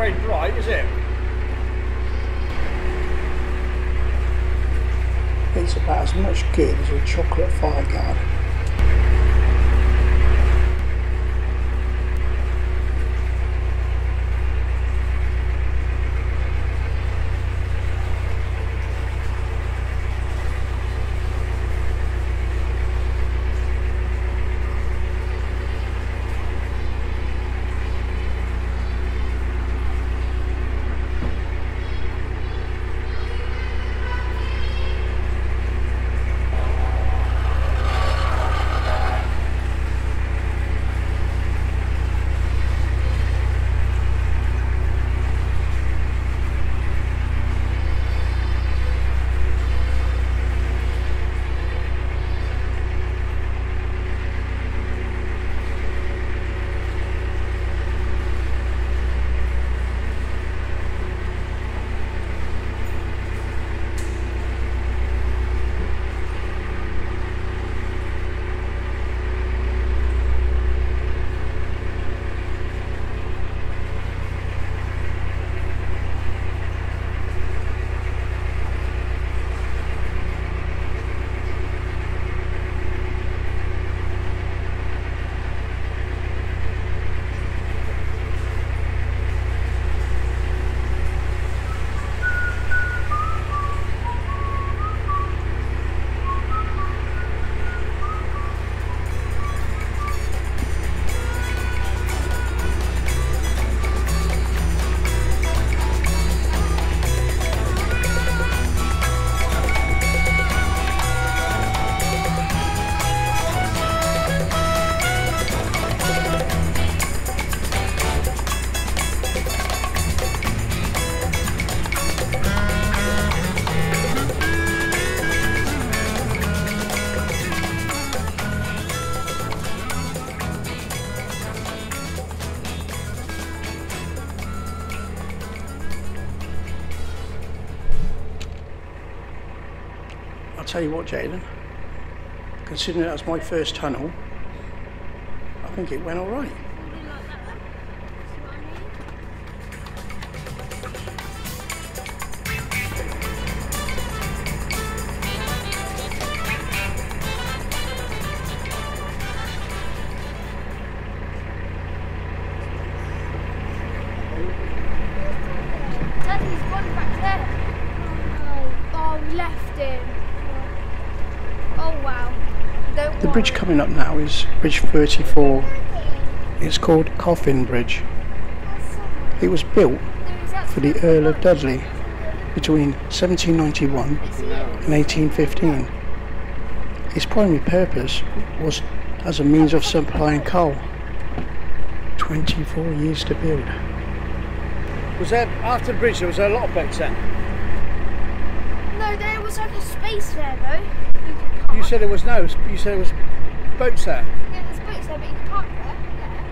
very is it? It's about as much good as a chocolate fire tell you what, Jaden, considering that was my first tunnel, I think it went all right. Bridge 34. It's called Coffin Bridge. It was built for the Earl of Dudley between 1791 and 1815. Its primary purpose was as a means of supplying coal. 24 years to build. Was there, after the bridge, there was a lot of boats then? No, there was like a space there though. You. You said there was no, you said there was boats there. Boats but you can park there. Yeah.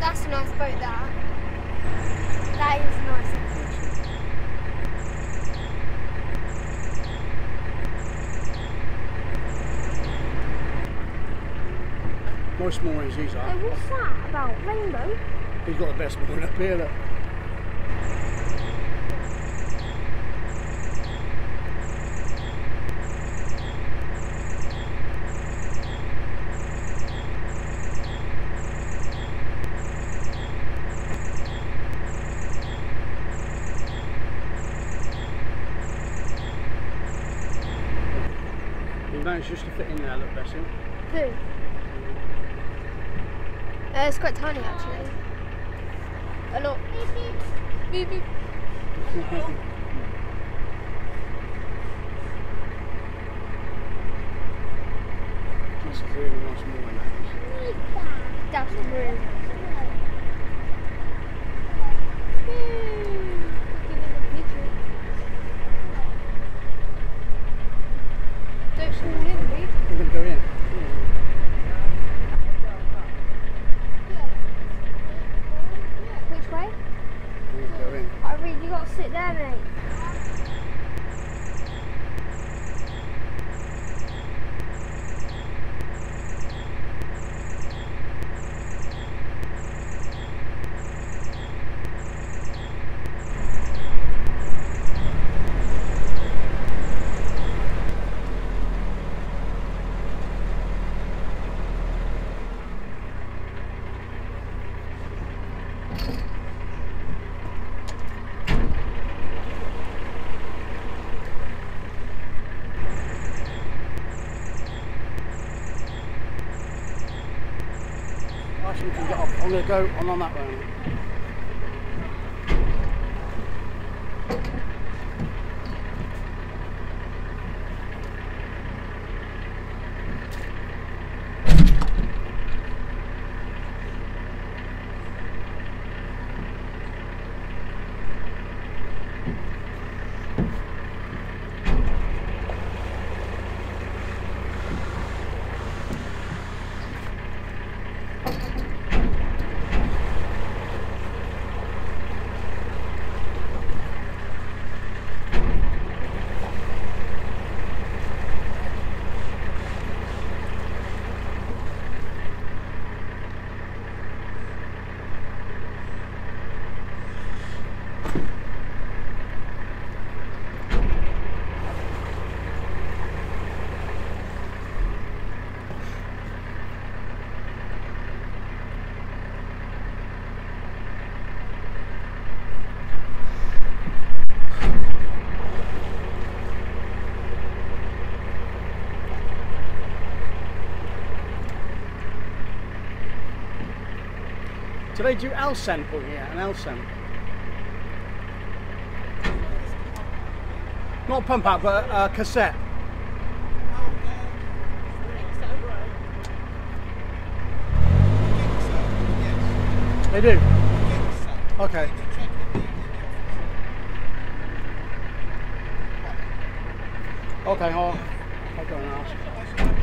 That's a nice boat, that. That is nice. Nice moorings these Hey, are. what's that about? Rainbow? He's got the best mooring up here, look. Managed just to fit in there, look, bless him. Who? Uh, it's quite tiny actually. A lot. Beep, beep. That's a really nice mooring, that is. That's really nice. Don't fall in, Reed. We're going to go in. Can get off. I'm going to go on, on that way. Do they do L sample here? An L sample? Not pump out, but a cassette. They do. Okay. Okay, I'll, I'll go and ask.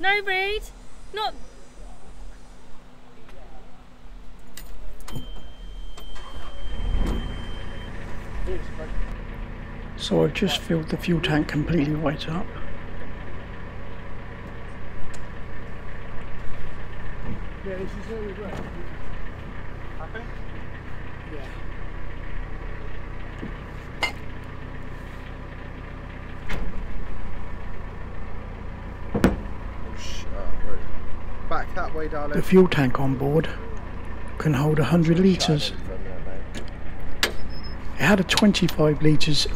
No, Reed. Not. So I've just filled the fuel tank completely right up. Yeah, this is really great. Happy? Yeah. Oh, oh, wait. Back that way. The fuel tank on board can hold 100 litres. Shining from there, mate. It had a 25 litres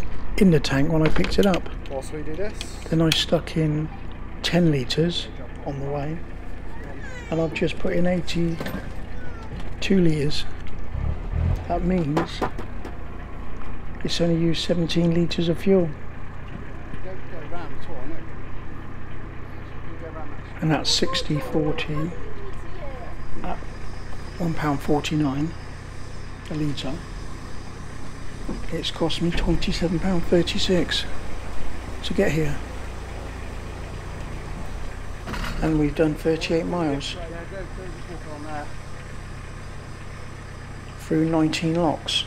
in the tank when I picked it up. Whilst we do this, Then I stuck in 10 litres on the way. And I've just put in 82 litres. That means it's only used 17 litres of fuel. Go, go round the tour, innit? You go round that. And that's 60 40 at £1.49 a litre. It's cost me £27.36 to get here. And we've done 38 miles through 19 locks.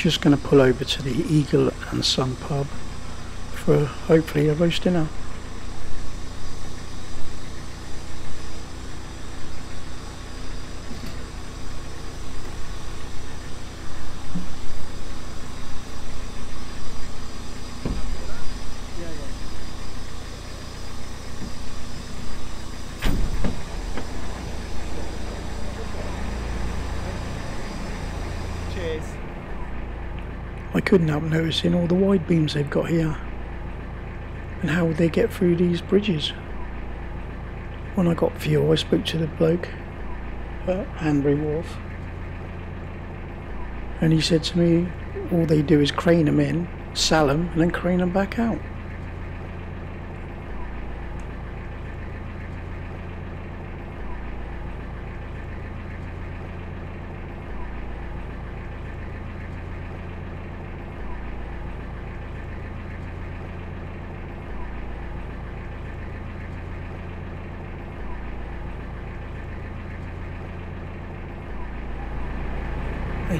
Just going to pull over to the Eagle and Sun pub for hopefully a roast dinner. cheers. I couldn't help noticing all the wide beams they've got here and how would they get through these bridges. When I got fuel, I spoke to the bloke at Hanbury Wharf and he said to me, all they do is crane them in, sell them, and then crane them back out.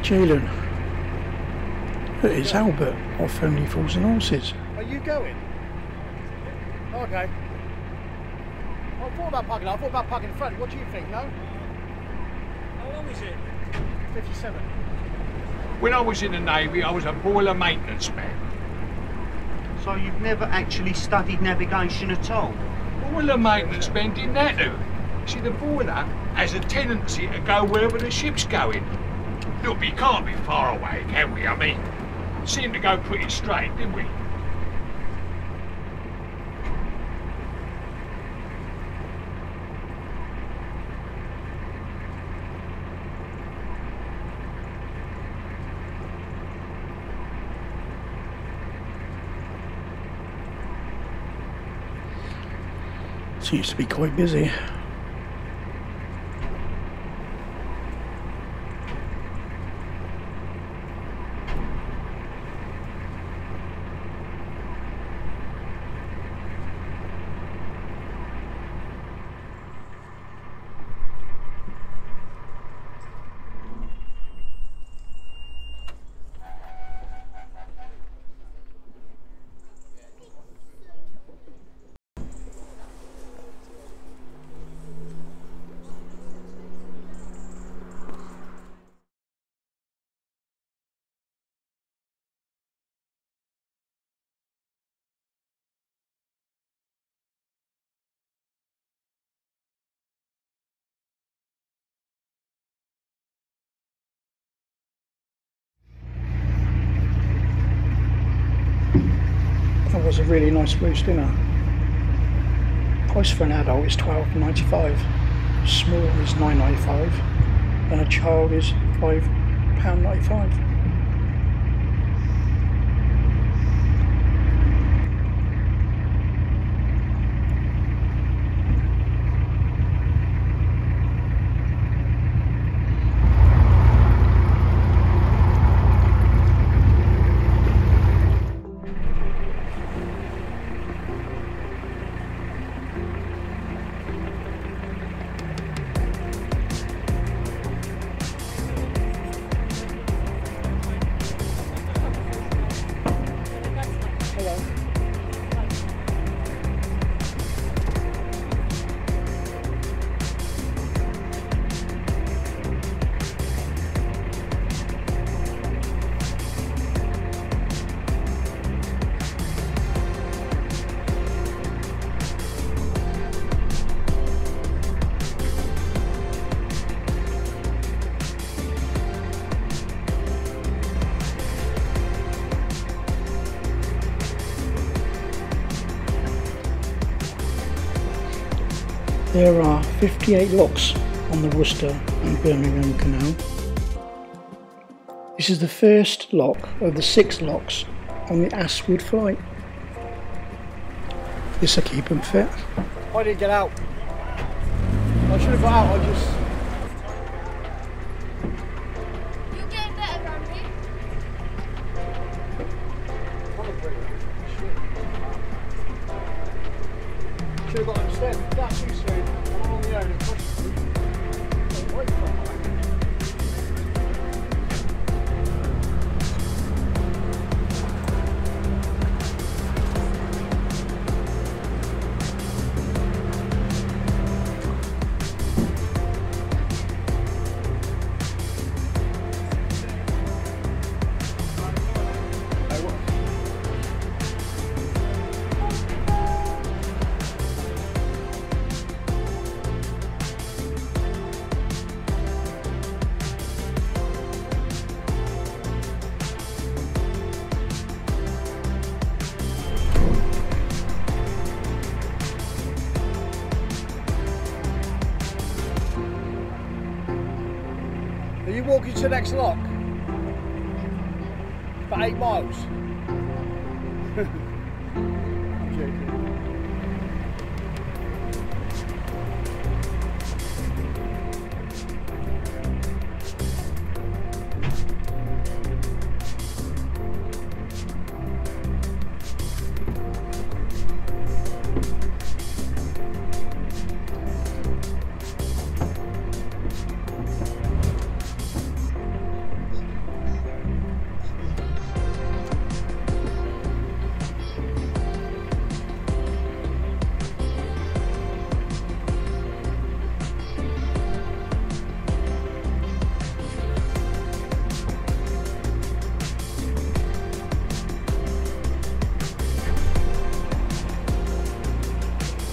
Hey Julian. It is Albert off Family Fools and Horses. Are you going? Okay. I thought about parking. I thought about parking in front. What do you think? No. How long is it? 57. When I was in the Navy, I was a boiler maintenance man. So you've never actually studied navigation at all? Boiler maintenance men didn't that do? See, the boiler has a tendency to go wherever the ship's going. Look, we can't be far away, can we? I mean, seemed to go pretty straight, didn't we? Seems to be quite busy. Was a really nice roast dinner. Price for an adult is twelve ninety five. Small is nine ninety five, and a child is five pound ninety five. There are 58 locks on the Worcester and Birmingham Canal. This is the first lock of the six locks on the Astwood flight. This will keep them fit. I didn't get out. I should have got out. I just. Are you walking to the next lock? About eight miles.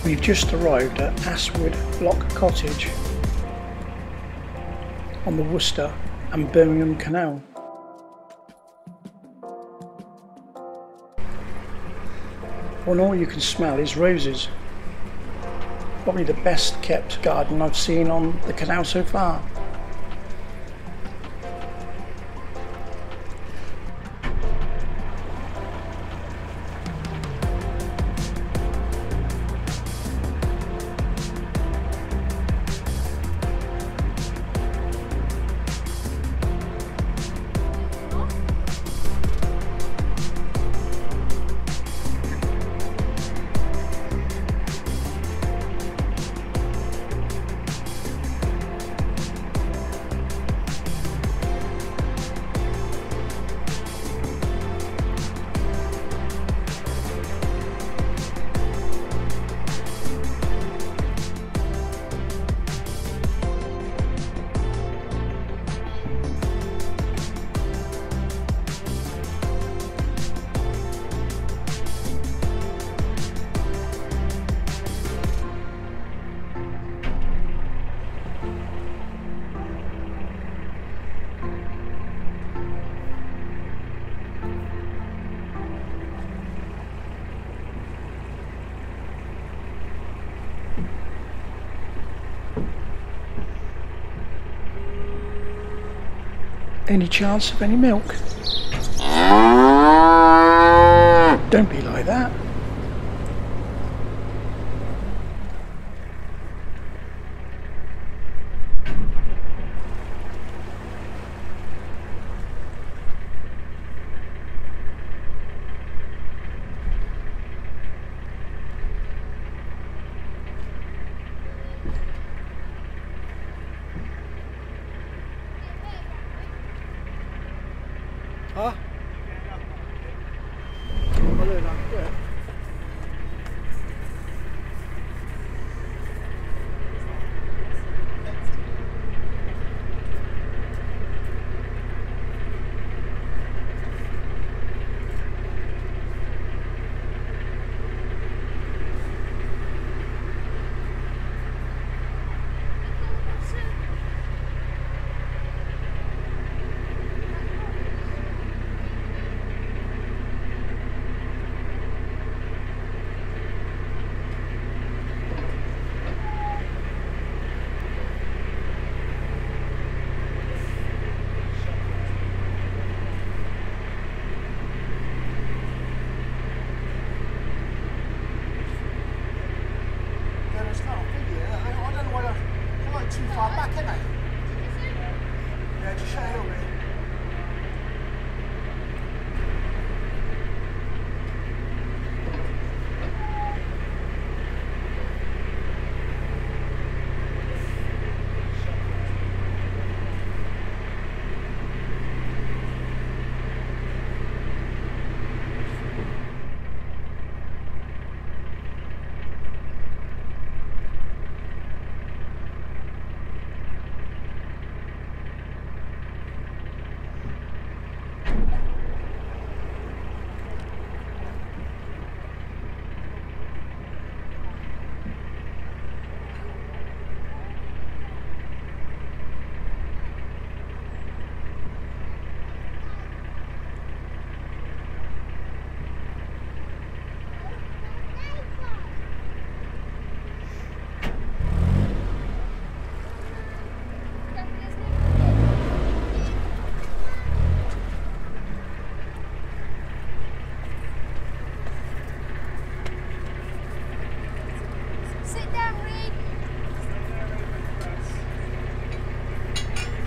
We've just arrived at Astwood Block Cottage on the Worcester and Birmingham Canal. Well, all you can smell is roses. Probably the best kept garden I've seen on the canal so far. Any chance of any milk? Don't be like that.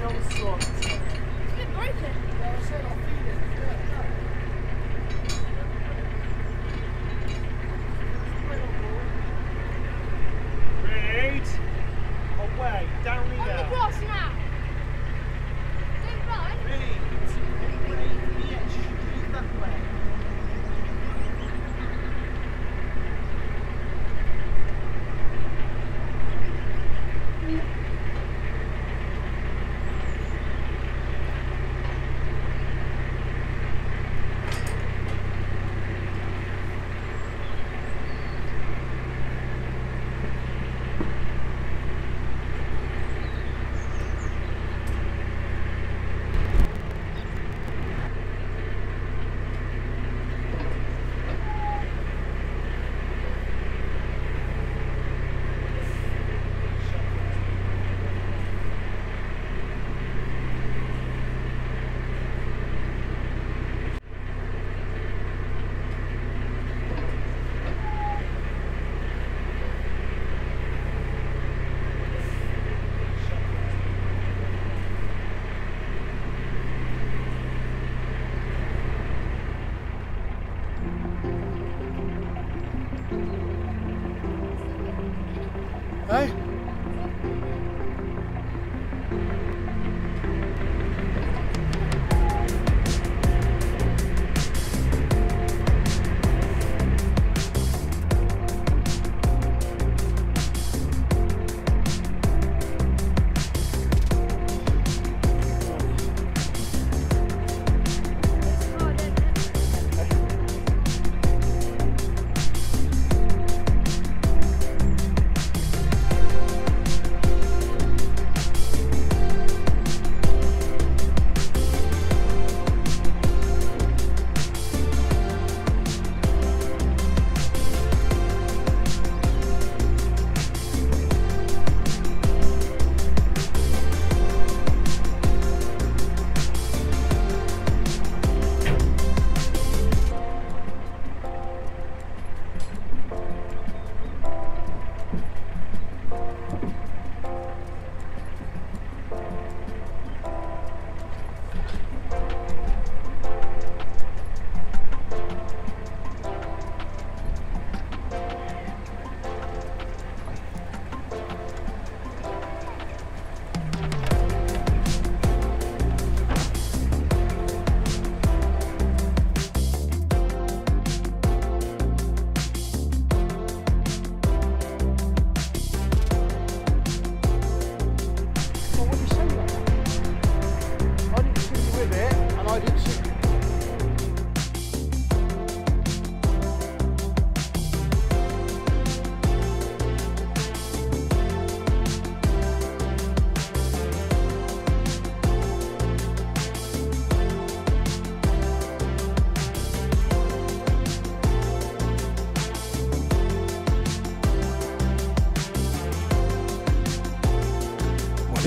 It's been broken.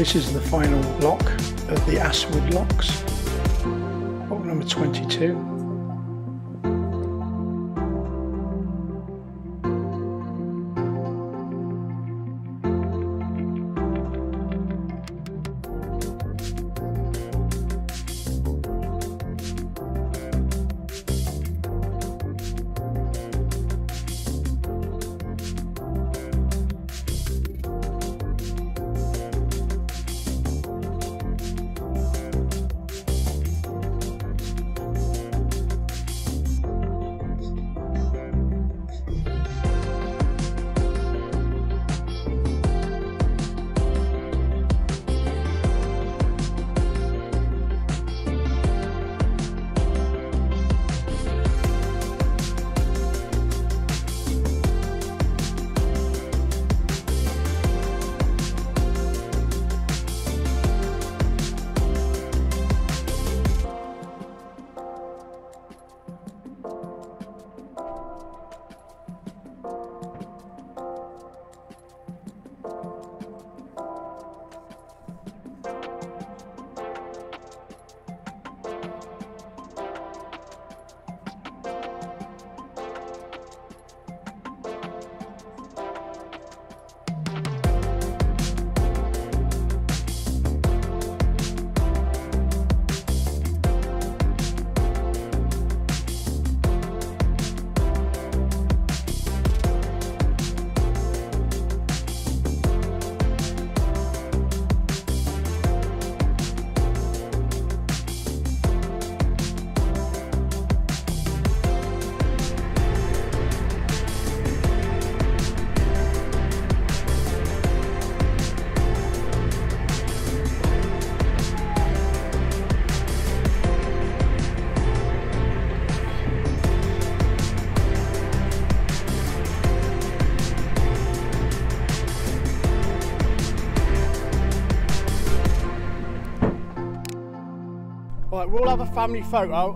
This is the final lock of the Astwood locks. Lock number 22. Right, we'll have a family photo